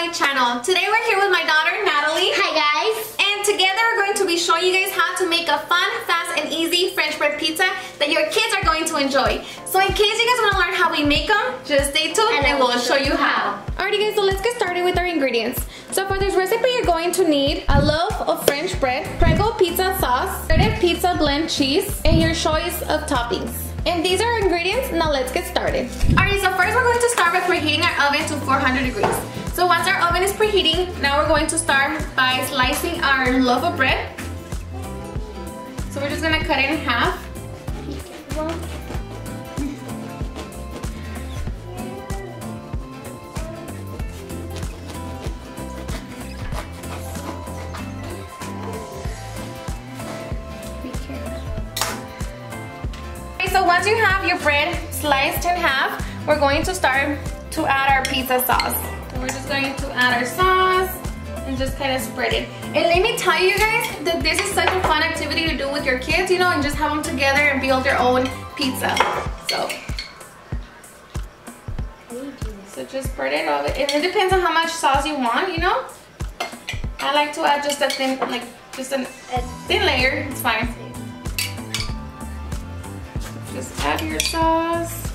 my channel. Today we're here with my daughter Natalie. Hi guys. And together we're going to be showing you guys how to make a fun, fast, and easy French bread pizza that your kids are going to enjoy. So in case you guys want to learn how we make them, just stay tuned and, and we'll show you how. Alrighty guys, so let's get started with our ingredients. So for this recipe you're going to need a loaf of French bread, Prego pizza sauce, shredded pizza blend cheese, and your choice of toppings. And these are our ingredients, now let's get started. Alright, so first we're going to start by preheating our oven to 400 degrees. So once our oven is preheating, now we're going to start by slicing our loaf of bread. So we're just gonna cut it in half. so once you have your bread sliced in half, we're going to start to add our pizza sauce. So we're just going to add our sauce and just kind of spread it. And let me tell you guys that this is such a fun activity to do with your kids, you know, and just have them together and build their own pizza. So, so just spread it all. And it depends on how much sauce you want, you know. I like to add just a thin, like just a thin layer. It's fine. Just add your sauce.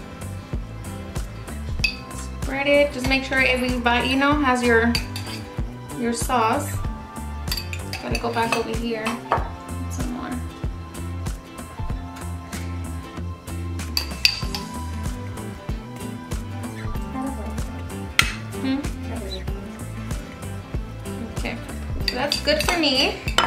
Spread it. Just make sure every bite, you know, has your your sauce. Gotta go back over here. Some more. Hmm? Okay, so that's good for me.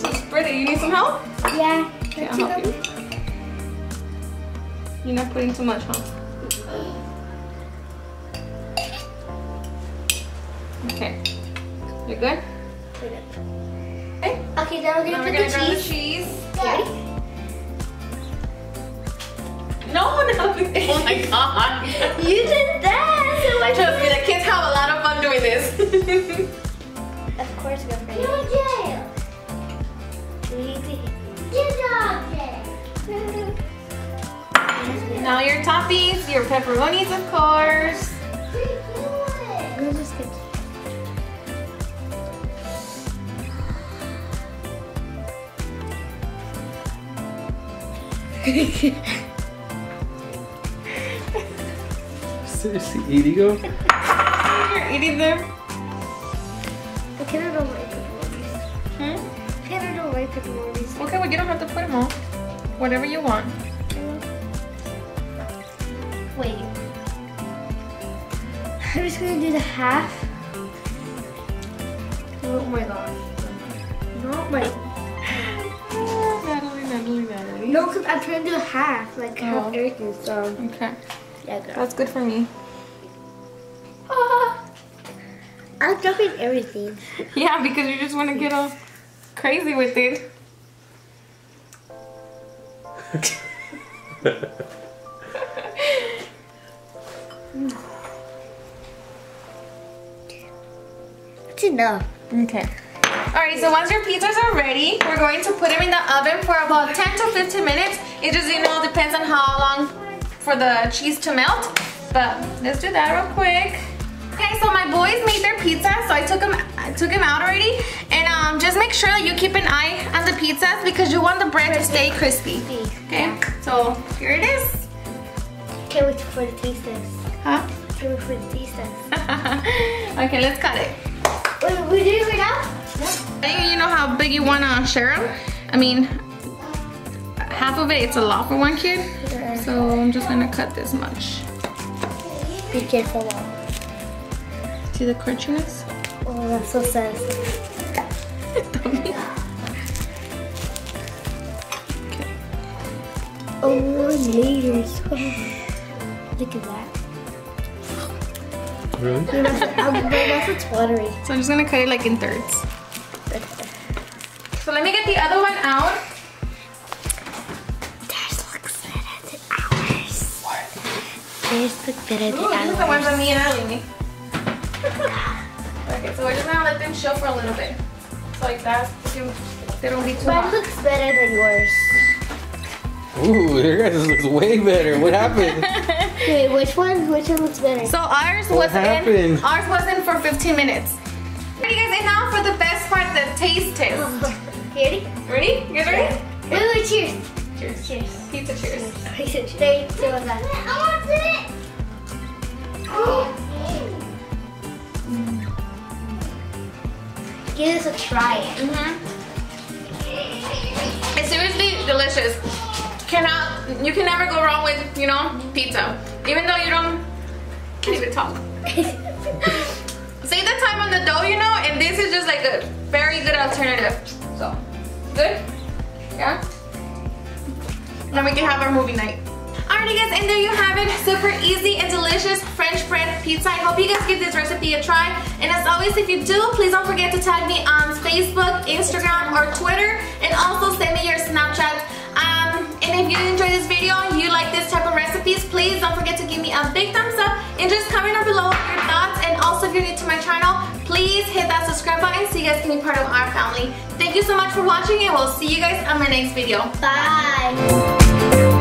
Just spread it. You need some help? Yeah. Okay, I'll help you. You're not putting too much, huh? Okay. You good? Okay. Okay, now we're gonna put we're gonna the grab the cheese. cheese. Ready? No, no. Oh my god. You did that. So I Trust me, the kids have a lot of fun doing this. Of course, we're gonna. Go jail. We need to. Get out now your toppings, your pepperonis, of course. We'll just get. Seriously, eating them? You're eating them. The kid don't like pepperonis. Hmm? Kid don't like pepperonis. Okay, well you don't have to put them all. Whatever you want. I'm just gonna do the half. Oh my gosh. No, my. Natalie, Natalie, Natalie. No, because I'm trying to do half, like half Oh. everything, so. Okay, Yeah, girl. that's good for me. Ah. I'm dropping everything. Yeah, because you just want to get all crazy with it. That's enough. Okay. Alright, so once your pizzas are ready, we're going to put them in the oven for about 10 to 15 minutes. It just, you know, depends on how long for the cheese to melt. But let's do that real quick. Okay, so my boys made their pizza, so I took them, I took them out already. And um, just make sure that you keep an eye on the pizzas because you want the bread to stay crispy. Okay, so here it is. Can't wait for the taste test. Huh? Can't wait for the taste test. okay, let's cut it. Wait, we do it right now? Hey, You know how big you want to share them? I mean, half of it, it's a lot for one kid. So I'm just gonna cut this much. Be careful. See the crunchiness? Oh, that's so sad. Oh, layers. Look at that. Really? My mouth- my mouth watery. So I'm just gonna cut it like in thirds. So let me get the other one out. Theirs looks better than ours. Theirs look better than Ooh, these are the ones ours. that me and Ali made. okay, so we're just gonna let them chill for a little bit. So like that, they don't be too Mine hot. looks better than yours. Ooh, your guys looks way better. What happened? Wait, which one? Which one looks better? So ours What was happened? in ours was in for 15 minutes. Ready guys, and now for the best part, the taste test. Ready? Ready? You guys ready? Ooh, cheers. Cheers. Cheers. Pizza cheers. Three, two, one. I want it. Give this a try. Mm-hmm. It's seriously delicious. Cannot you can never go wrong with, you know, pizza. Even though you don't can't even talk. Save the time on the dough, you know, and this is just like a very good alternative. So good? Yeah? Then we can have our movie night. Alrighty guys, and there you have it. Super easy and delicious French bread pizza. I hope you guys give this recipe a try. And as always, if you do, please don't forget to tag me on Facebook, Instagram, or Twitter. And also send me your Snapchat. Channel, please hit that subscribe button so you guys can be part of our family. Thank you so much for watching and we'll see you guys on my next video. Bye.